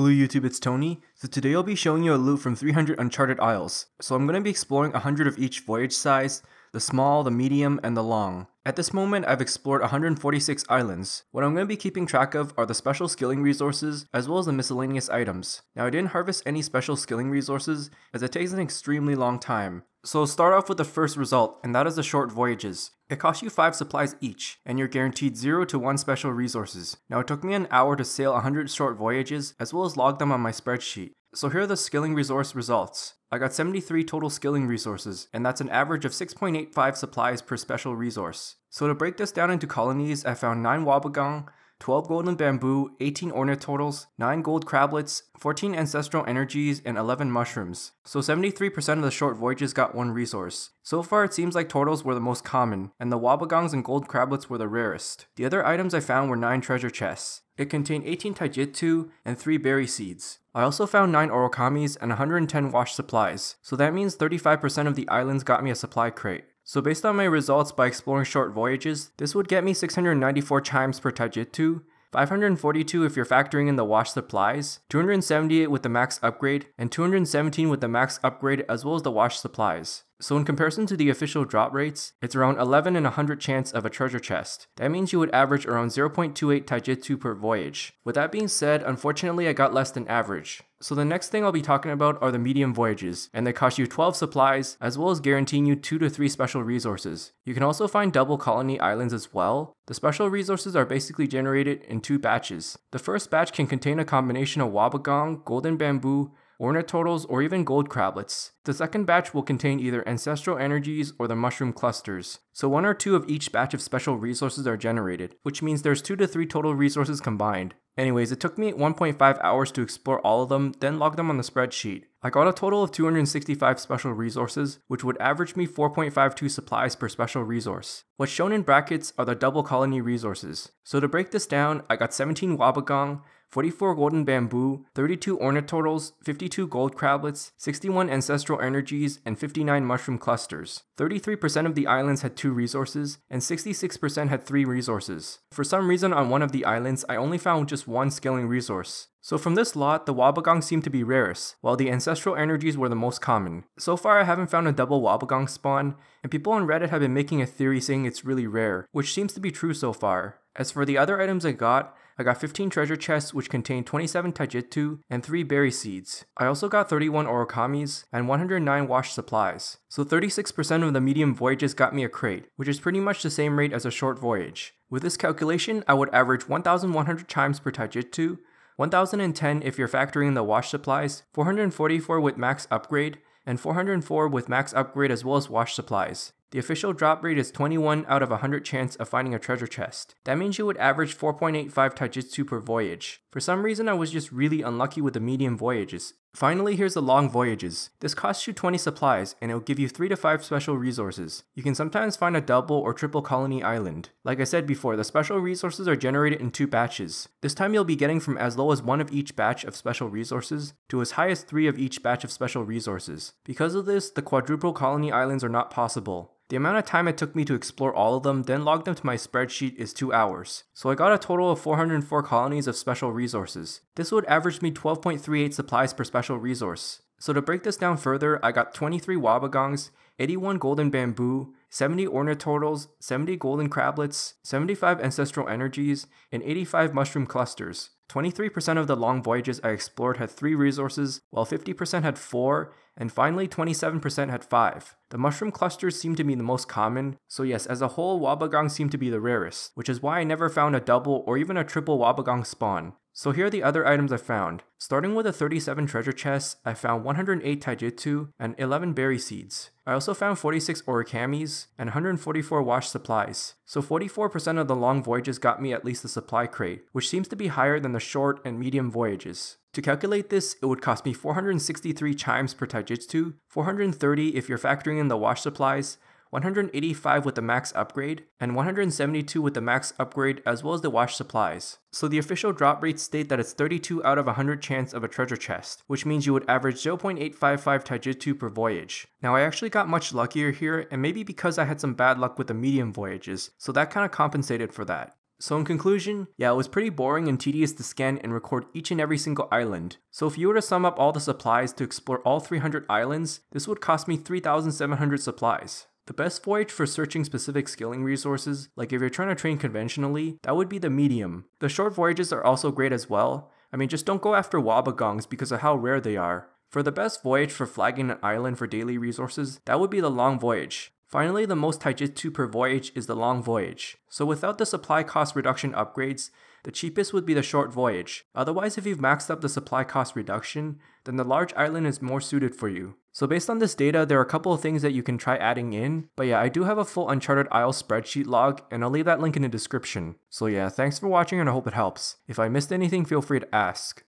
Hello YouTube, it's Tony. So today I'll be showing you a loot from 300 Uncharted Isles. So I'm going to be exploring 100 of each voyage size, the small, the medium, and the long. At this moment, I've explored 146 islands. What I'm going to be keeping track of are the special skilling resources, as well as the miscellaneous items. Now I didn't harvest any special skilling resources, as it takes an extremely long time. So start off with the first result, and that is the short voyages. It costs you 5 supplies each, and you're guaranteed 0 to 1 special resources. Now it took me an hour to sail 100 short voyages, as well as log them on my spreadsheet. So here are the skilling resource results. I got 73 total skilling resources, and that's an average of 6.85 supplies per special resource. So to break this down into colonies, I found 9 Wobbegong, 12 golden bamboo, 18 ornate tortles, 9 gold crablets, 14 ancestral energies, and 11 mushrooms. So 73% of the short voyages got one resource. So far it seems like turtles were the most common, and the wobbegongs and gold crablets were the rarest. The other items I found were 9 treasure chests. It contained 18 taijitu and 3 berry seeds. I also found 9 orokamis and 110 wash supplies, so that means 35% of the islands got me a supply crate. So based on my results by exploring short voyages, this would get me 694 chimes per taijitu, 542 if you're factoring in the wash supplies, 278 with the max upgrade, and 217 with the max upgrade as well as the wash supplies. So in comparison to the official drop rates, it's around 11 in 100 chance of a treasure chest. That means you would average around 0.28 taijitu per voyage. With that being said, unfortunately I got less than average. So the next thing I'll be talking about are the medium voyages, and they cost you 12 supplies, as well as guaranteeing you 2 to 3 special resources. You can also find double colony islands as well. The special resources are basically generated in two batches. The first batch can contain a combination of wobbegong, Golden Bamboo, ornate tortles, or even gold crablets. The second batch will contain either ancestral energies or the mushroom clusters. So one or two of each batch of special resources are generated, which means there's 2 to 3 total resources combined. Anyways, it took me 1.5 hours to explore all of them, then log them on the spreadsheet. I got a total of 265 special resources, which would average me 4.52 supplies per special resource. What's shown in brackets are the double colony resources. So to break this down, I got 17 Wobbegong, 44 golden bamboo, 32 ornate tortles, 52 gold crablets, 61 ancestral energies, and 59 mushroom clusters. 33% of the islands had 2 resources, and 66% had 3 resources. For some reason on one of the islands, I only found just one skilling resource. So from this lot, the Wobbegong seemed to be rarest, while the ancestral energies were the most common. So far I haven't found a double Wobbegong spawn, and people on Reddit have been making a theory saying it's really rare, which seems to be true so far. As for the other items I got, I got 15 treasure chests which contain 27 taijitu and 3 berry seeds. I also got 31 orokamis and 109 wash supplies. So 36% of the medium voyages got me a crate, which is pretty much the same rate as a short voyage. With this calculation, I would average 1100 chimes per taijitu, 1010 if you're factoring the wash supplies, 444 with max upgrade, and 404 with max upgrade as well as wash supplies. The official drop rate is 21 out of 100 chance of finding a treasure chest. That means you would average 4.85 taijitu per voyage. For some reason I was just really unlucky with the medium voyages. Finally, here's the long voyages. This costs you 20 supplies, and it will give you 3 to 5 special resources. You can sometimes find a double or triple colony island. Like I said before, the special resources are generated in two batches. This time you'll be getting from as low as 1 of each batch of special resources, to as high as 3 of each batch of special resources. Because of this, the quadruple colony islands are not possible. The amount of time it took me to explore all of them, then log them to my spreadsheet is 2 hours. So I got a total of 404 colonies of special resources. This would average me 12.38 supplies per special resource. So to break this down further, I got 23 Wobbegongs, 81 golden bamboo, 70 ornate tortles, 70 golden crablets, 75 ancestral energies, and 85 mushroom clusters. 23% of the long voyages I explored had 3 resources, while 50% had 4, and finally 27% had 5. The mushroom clusters seem to be the most common, so yes, as a whole, Wobbegong seem to be the rarest, which is why I never found a double or even a triple Wobbegong spawn. So here are the other items I found. Starting with the 37 treasure chests, I found 108 taijitu and 11 berry seeds. I also found 46 orokamis and 144 wash supplies. So 44% of the long voyages got me at least a supply crate, which seems to be higher than the short and medium voyages. To calculate this, it would cost me 463 chimes per taijitu, 430 if you're factoring in the wash supplies, 185 with the max upgrade, and 172 with the max upgrade as well as the wash supplies. So the official drop rates state that it's 32 out of 100 chance of a treasure chest, which means you would average 0.855 taijitu per voyage. Now I actually got much luckier here, and maybe because I had some bad luck with the medium voyages, so that kind of compensated for that. So in conclusion, yeah, it was pretty boring and tedious to scan and record each and every single island. So if you were to sum up all the supplies to explore all 300 islands, this would cost me 3,700 supplies. The best voyage for searching specific skilling resources, like if you're trying to train conventionally, that would be the medium. The short voyages are also great as well. I mean, just don't go after wobbegongs because of how rare they are. For the best voyage for flagging an island for daily resources, that would be the long voyage. Finally, the most taijitu per voyage is the long voyage. So without the supply cost reduction upgrades, the cheapest would be the short voyage. Otherwise, if you've maxed up the supply cost reduction, then the large island is more suited for you. So based on this data, there are a couple of things that you can try adding in, but yeah, I do have a full Uncharted Isle spreadsheet log, and I'll leave that link in the description. So yeah, thanks for watching and I hope it helps. If I missed anything, feel free to ask.